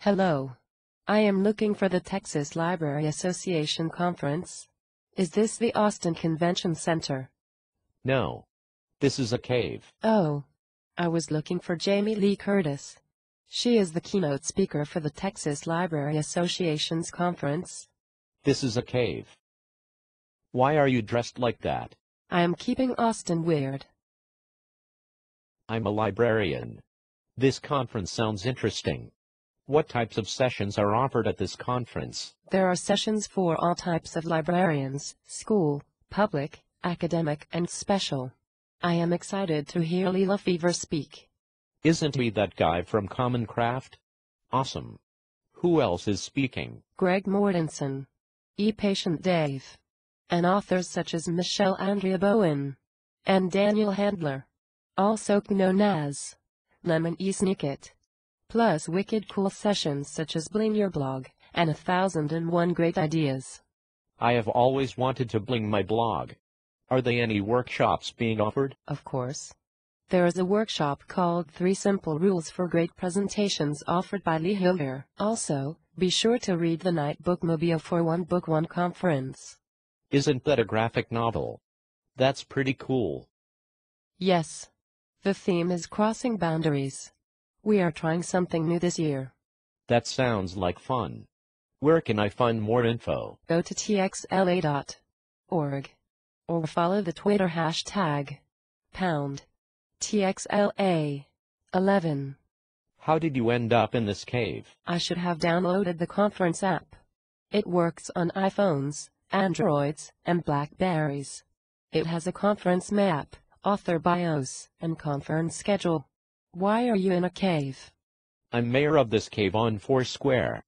Hello. I am looking for the Texas Library Association conference. Is this the Austin Convention Center? No. This is a cave. Oh. I was looking for Jamie Lee Curtis. She is the keynote speaker for the Texas Library Association's conference. This is a cave. Why are you dressed like that? I am keeping Austin weird. I'm a librarian. This conference sounds interesting. What types of sessions are offered at this conference? There are sessions for all types of librarians, school, public, academic, and special. I am excited to hear Lee LeFever speak. Isn't he that guy from Common Craft? Awesome. Who else is speaking? Greg Mortenson, E. Patient Dave, and authors such as Michele Andrea Bowen and Daniel Handler, also known as Lemon E. Snicket, plus wicked cool sessions such as Bling Your Blog and a thousand and one great ideas. I have always wanted to bling my blog. Are there any workshops being offered? Of course. There is a workshop called Three Simple Rules for Great Presentations offered by Lee Hillier. Also, be sure to read the Night Book Bookmobile for One Book One conference. Isn't that a graphic novel? That's pretty cool. Yes. The theme is crossing boundaries. We are trying something new this year. That sounds like fun. Where can I find more info? Go to txla.org or follow the Twitter hashtag pound TXLA 11. How did you end up in this cave? I should have downloaded the conference app. It works on iPhones, Androids, and Blackberries. It has a conference map, author bios, and conference schedule. Why are you in a cave? I'm mayor of this cave on Foursquare.